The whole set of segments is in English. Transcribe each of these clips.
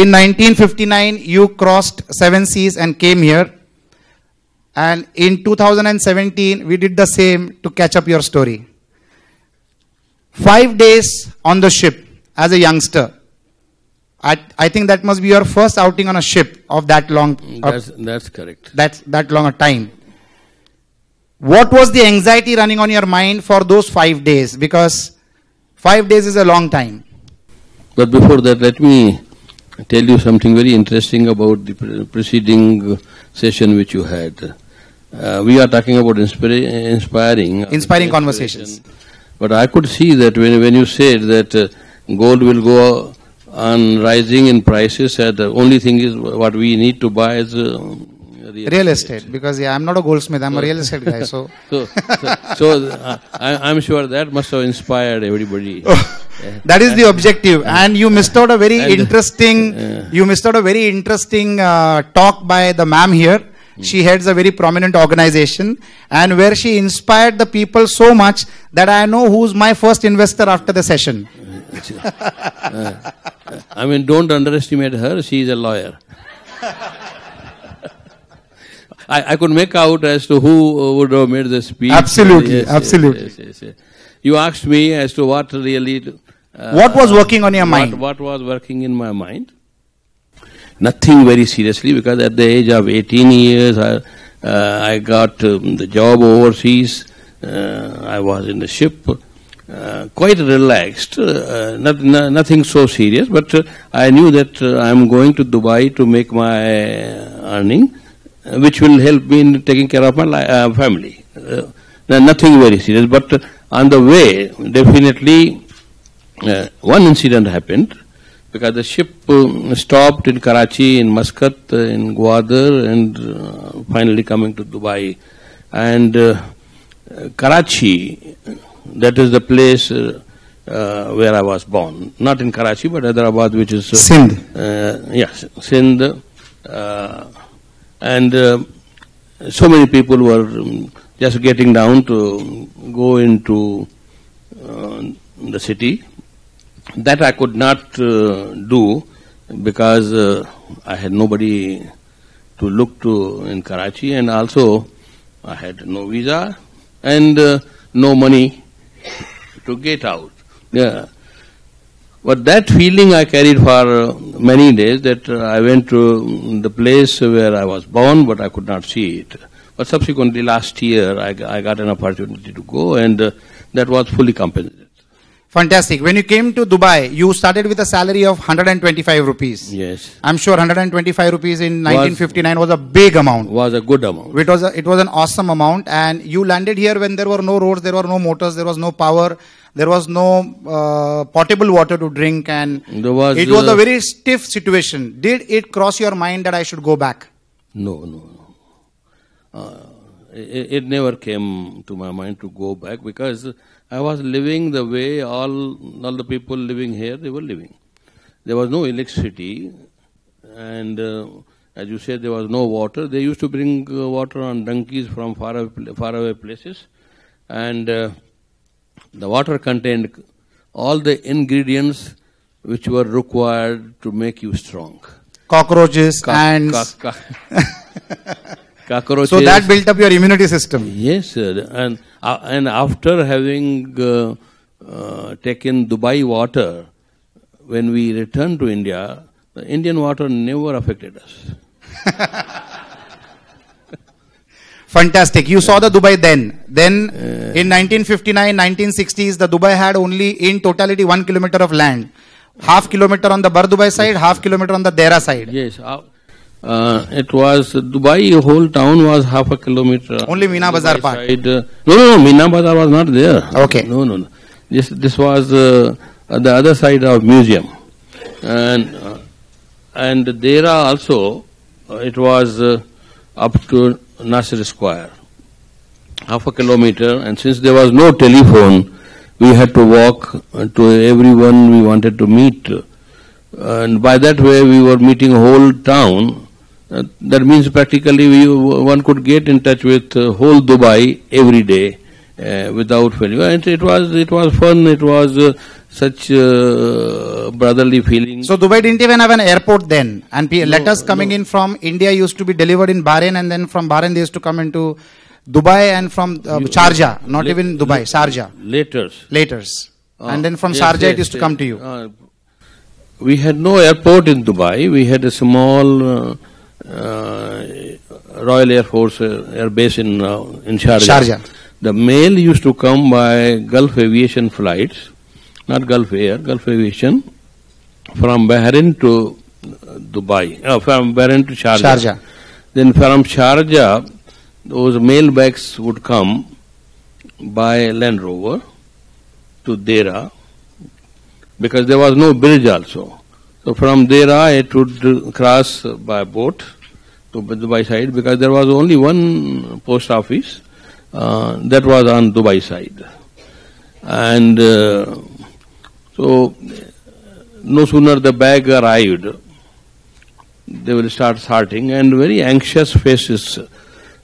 in 1959, you crossed seven seas and came here. And in 2017, we did the same to catch up your story. Five days on the ship as a youngster. I, I think that must be your first outing on a ship of that long. of That's, that's correct. that that long a time. What was the anxiety running on your mind for those five days? Because five days is a long time. But before that, let me tell you something very interesting about the pre- preceding uh, session which you had. Uh, we are talking about inspira- inspiring. uh, Inspiring conversations. But I could see that when, when you said that uh, gold will go on rising in prices, and the only thing is what we need to buy is uh, real, Real estate, because yeah, I'm not a goldsmith. I'm a real estate guy. So So, so, so uh, I, I'm sure that must have inspired everybody. that is the objective. And you missed out a very interesting. You missed out a very interesting uh, talk by the ma'am here. She heads a very prominent organization, and where she inspired the people so much that I know who's my first investor after the session. Uh, I mean, don't underestimate her. She is a lawyer. I, I could make out as to who would have made the speech. Absolutely, Yes, absolutely. yes, yes. You asked me as to what really. Uh, What was working on your mind? What was working in my mind? Nothing very seriously because at the age of 18 years, I, uh, I got um, the job overseas. Uh, I was in the ship, uh, quite relaxed, uh, not, no- nothing so serious, but uh, I knew that uh, I am going to Dubai to make my earning, uh, which will help me in taking care of my li- uh, family. Uh, nothing very serious, but on the way, definitely uh, one incident happened because the ship um, stopped in Karachi, in Muscat, uh, in Gwadar, and uh, finally coming to Dubai. And uh, Karachi, that is the place uh, uh, where I was born. Not in Karachi, but Hyderabad, which is uh, Sindh. uh, yes, Sindh, uh, and uh, so many people were um, just getting down to go into uh, the city. That I could not uh, do because uh, I had nobody to look to in Karachi, and also I had no visa and uh, no money to get out. Yeah. But that feeling I carried for uh, many days that uh, I went to the place where I was born, but I could not see it. But subsequently, last year, I, I got an opportunity to go, and uh, that was fully compensated. Fantastic. When you came to Dubai, you started with a salary of 125 rupees. Yes, I'm sure 125 rupees in 1959 was a big amount. was a good amount. It was a, it was an awesome amount, and you landed here when there were no roads, there were no motors, there was no power, there was no uh, potable water to drink, and was, it was uh, a very stiff situation. Did it cross your mind that I should go back? No, no, no. Uh, it, it never came to my mind to go back because I was living the way all all the people living here they were living. There was no electricity, and uh, as you said, there was no water. They used to bring uh, water on donkeys from far away, far away places, and uh, the water contained all the ingredients which were required to make you strong. Cockroaches, ants. ca- ca- cockroaches. so that built up your immunity system. Yes, sir. And uh, and after having uh, uh, taken Dubai water, when we returned to India, the Indian water never affected us. Fantastic. You saw the Dubai then. Then in 1959, 1960s, the Dubai had only in totality one kilometer of land. Half kilometer on the Bur Dubai side, half kilometer on the Deira side. Yes. Uh, it was Dubai. Whole town was half a kilometer. Only Meena Bazar part. Side, uh, no, no, no. Meena Bazar was not there. Okay. No, no, no. This this was uh, the other side of museum, and uh, and Deira also. Uh, it was uh, up to Nasir Square, half a kilometer. And since there was no telephone, we had to walk to everyone we wanted to meet. And by that way, we were meeting whole town. Uh, that means practically we, one could get in touch with uh, whole Dubai every day uh, without failure. And it was it was fun. It was uh, such uh, brotherly feeling. So Dubai didn't even have an airport then, and pe- letters coming in from India used to be delivered in Bahrain, and then from Bahrain they used to come into Dubai and from uh, Sharjah, not even Dubai, Sharjah, Letters. laters, Ah, and then from yes, Sharjah it yes, used to yes. come to you. Uh, we had no airport in Dubai. We had a small Royal Air Force uh, air base in uh, in Sharjah. Sharjah. The mail used to come by Gulf aviation flights, not Gulf Air, Gulf Aviation, from Bahrain to uh, Dubai, uh, from Bahrain to Sharjah. Sharjah. Then from Sharjah, those mail bags would come by Land Rover to Deira because there was no bridge also. So from Deira it would uh, cross by boat Dubai side because there was only one post office uh, that was on Dubai side. And uh, so no sooner the bag arrived, they will start sorting and very anxious faces.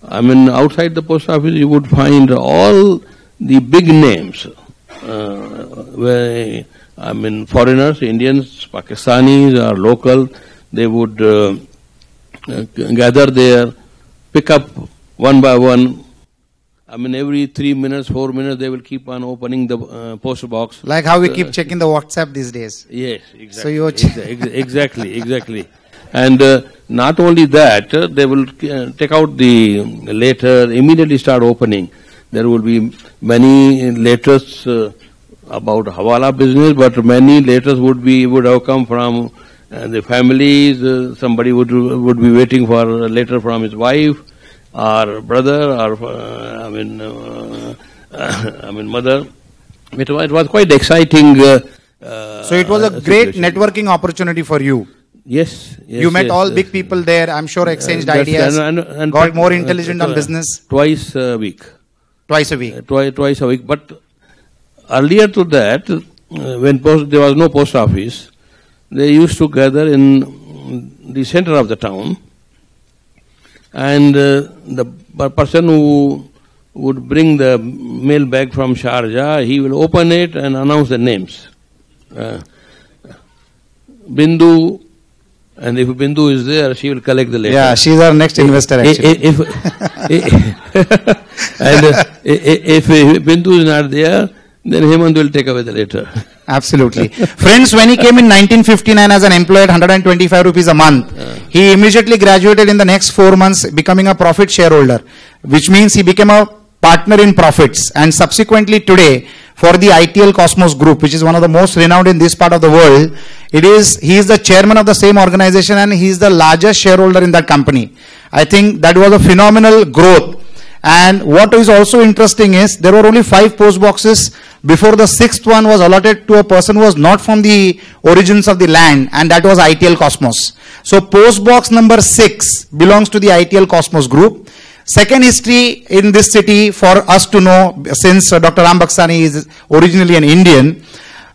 I mean, outside the post office you would find all the big names. Uh, where, I mean, foreigners, Indians, Pakistanis or local, they would uh, gather there, pick up one by one. I mean, every three minutes, four minutes, they will keep on opening the uh, post box. Like how we Uh, keep checking the WhatsApp these days. Yes, exactly. So you are Exa- ex- exactly, exactly. And uh, not only that, uh, they will uh, take out the letter, immediately start opening. There will be many letters uh, about Hawala business, but many letters would be would have come from uh, the families. Uh, somebody would would be waiting for a letter from his wife or brother or uh, I mean uh, I mean mother. It was, it was quite exciting. Uh, uh, So it was a great situation. networking opportunity for you. Yes, yes. you met yes, all yes. big people there. I'm sure exchanged ideas, and- and- and got more intelligent on business Twice a week. twice a week. Twice, twice a week. But earlier to that, uh, when post, there was no post office, they used to gather in the center of the town, and uh, the person who would bring the mail bag from Sharjah, he will open it and announce the names. Uh, Bindu, and if Bindu is there, she will collect the letter. Yeah, she's our next investor actually. If, and uh, if Bindu is not there, then Hemant will take away the letter. Absolutely. Friends, when he came in 1959 as an employee at 125 rupees a month, he immediately graduated in the next four months, becoming a profit shareholder, which means he became a partner in profits. And subsequently today, for the ITL Cosmos Group, which is one of the most renowned in this part of the world, it is, he is the chairman of the same organization and he is the largest shareholder in that company. I think that was a phenomenal growth. And what is also interesting is there were only five post boxes before the sixth one was allotted to a person who was not from the origins of the land, and that was ITL Cosmos. So post box number six belongs to the ITL Cosmos group. Second history in this city for us to know, since Dr. Ram Buxani is originally an Indian,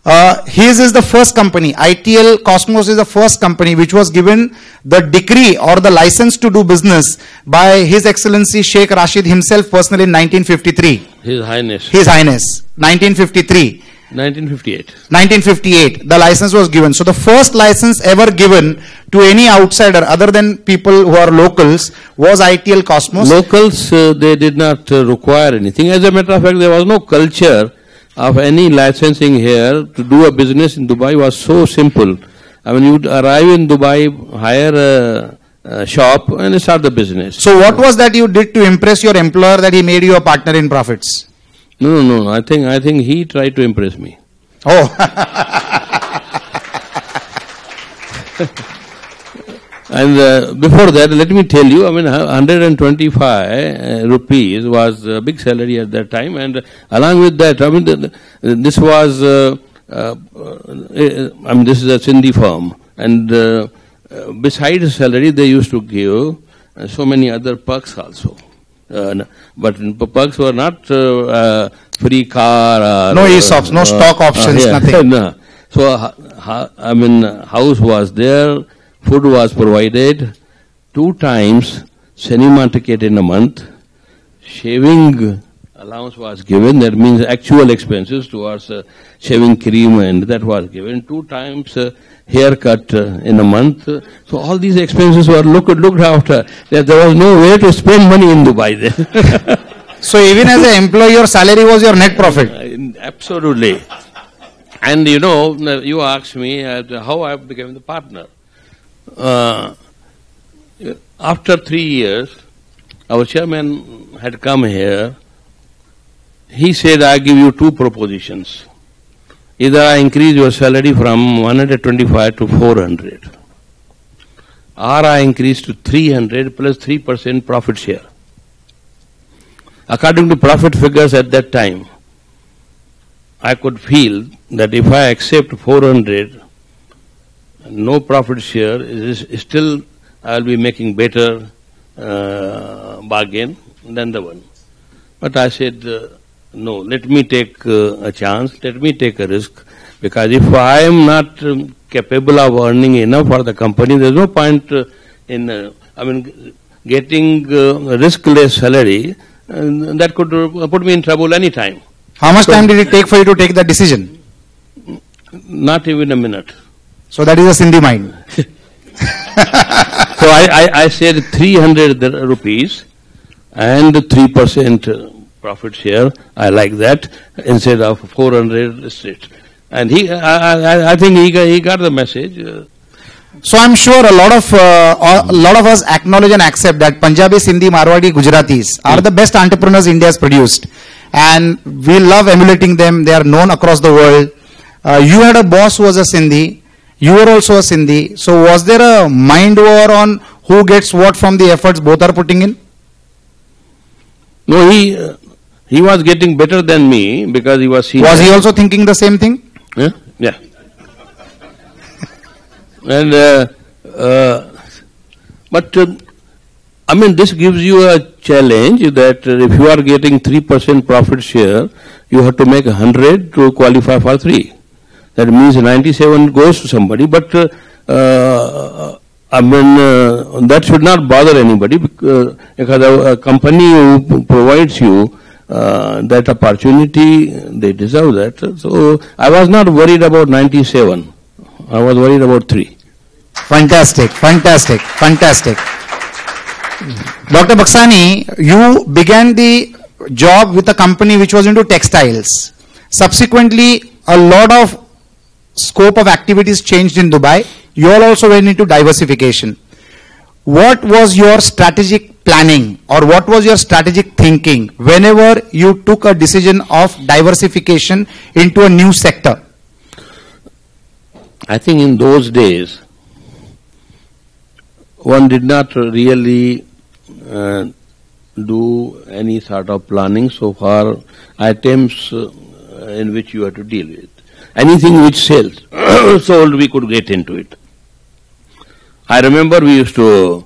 uh, his is the first company. ITL Cosmos is the first company which was given the decree or the license to do business by His Excellency Sheikh Rashid himself personally in 1953. His Highness. His Highness, 1953. 1958. 1958, the license was given. So the first license ever given to any outsider other than people who are locals was ITL Cosmos. Locals, uh, they did not uh, require anything. As a matter of fact, there was no culture of any licensing here. To do a business in Dubai was so simple. I mean, you would arrive in Dubai, hire a, a shop, and start the business. So what was that you did to impress your employer that he made you a partner in profits? No, no, no. I think I think he tried to impress me. Oh, And uh, before that, let me tell you, I mean, 125 uh, rupees was a big salary at that time, and along with that, I mean, the, this was, uh, uh, uh, I mean, this is a Sindhi firm, and uh, uh, besides salary, they used to give uh, so many other perks also. Uh, but perks were not uh, uh, free car. Or, No ESOPs, no stock options, nothing. no. So, I mean, house was there, food was provided, two times cinema ticket in a month, shaving allowance was given. That means actual expenses towards uh, shaving cream and that was given. Two times uh, haircut uh, in a month. So all these expenses were looked, looked after. There, there was no way to spend money in Dubai then. So even as an employee, your salary was your net profit. Uh, Absolutely. And you know, you asked me uh, how I became the partner. Uh, after three years, our chairman had come here. He said, I give you two propositions. Either I increase your salary from 125 to 400, or I increase to 300 plus 3% profit share. According to profit figures at that time, I could feel that if I accept 400, no profit share, is still I will be making better uh, bargain than the one. But I said, uh, no, let me take uh, a chance, let me take a risk, because if I am not um, capable of earning enough for the company, there is no point uh, in, uh, I mean, getting uh, riskless salary, that could put me in trouble any time. How much time did it take for you to take that decision? Not even a minute. So that is a Sindhi mind. So I, I, I said 300 rupees and 3% profit share. I like that instead of 400 straight. And he, I, I, I think he got, he got the message. So I'm sure a lot of uh, a lot of us acknowledge and accept that Punjabi, Sindhi, Marwadi, Gujaratis are the best entrepreneurs India has produced, and we love emulating them. They are known across the world. Uh, you had a boss who was a Sindhi. You were also a Sindhi. So was there a mind war on who gets what from the efforts both are putting in? no, he, uh, he was getting better than me because he was senior. Was he also thinking the same thing? Yeah? Yeah. and, uh, uh, but, uh, I mean, this gives you a challenge that uh, if you are getting 3% profit share, you have to make 100 to qualify for 3. That means 97 goes to somebody, but uh, uh, I mean, uh, that should not bother anybody because, because a, a company who provides you uh, that opportunity, they deserve that. So I was not worried about 97. I was worried about 3. Fantastic, fantastic, fantastic. Dr. Buxani, you began the job with a company which was into textiles. Subsequently, a lot of scope of activities changed in Dubai. You all also went into diversification. What was your strategic planning or what was your strategic thinking whenever you took a decision of diversification into a new sector? I think in those days, one did not really uh, do any sort of planning so far items uh, in which you have to deal with. Anything which sells, sold, we could get into it. I remember we used to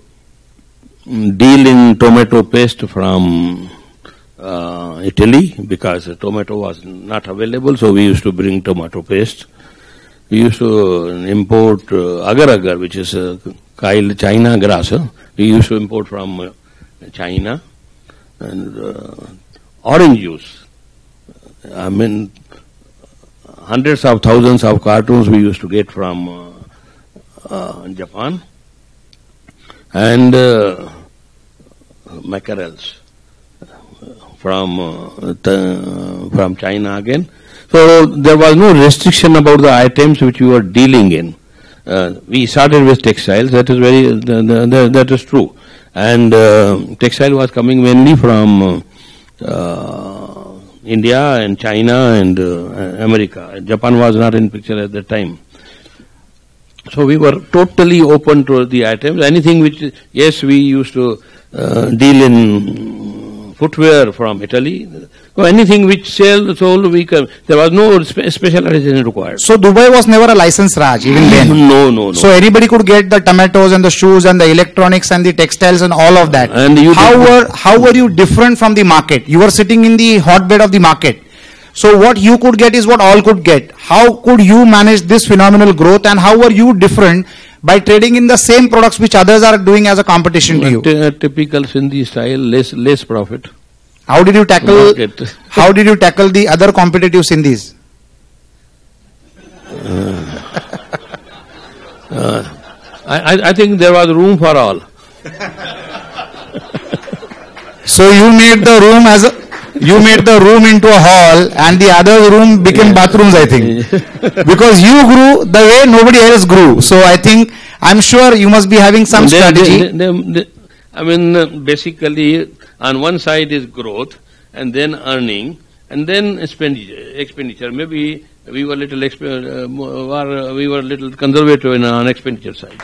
mm, deal in tomato paste from uh, Italy because tomato was not available, so we used to bring tomato paste. We used to import uh, agar agar, which is uh, China grass. huh? We used to import from uh, China and uh, orange juice. I mean, hundreds of thousands of cartoons we used to get from uh, uh, Japan and uh, mackerels from from China again. So there was no restriction about the items which we were dealing in. Uh, we started with textiles. That is very that is true, and uh, textile was coming mainly from uh, India and China and uh, America. Japan was not in picture at that time. So we were totally open to the items. Anything which, yes, we used to uh, deal in footwear from Italy. So anything which sell, sold, we can, there was no spe- specialization required. So Dubai was never a license Raj even then. No, no, no. So anybody could get the tomatoes and the shoes and the electronics and the textiles and all of that. And you how were how were you different from the market? You were sitting in the hotbed of the market. So what you could get is what all could get. How could you manage this phenomenal growth and how were you different by trading in the same products which others are doing as a competition to you? Ty- typical Sindhi style, less, less profit. How did you tackle? How did you tackle the other competitive Sindhis? Uh, I, I, I think there was room for all. So you made the room as a, you made the room into a hall, and the other room became bathrooms. I think because you grew the way nobody else grew. So I think I'm sure you must be having some They- strategy. they- they- they- I mean, uh, basically, on one side is growth, and then earning, and then expenditure. expenditure. Maybe we were little exp- uh, more- uh, we were little conservative in, on expenditure side.